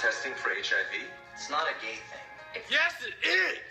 Testing for HIV? It's not a gay thing. Yes, it is!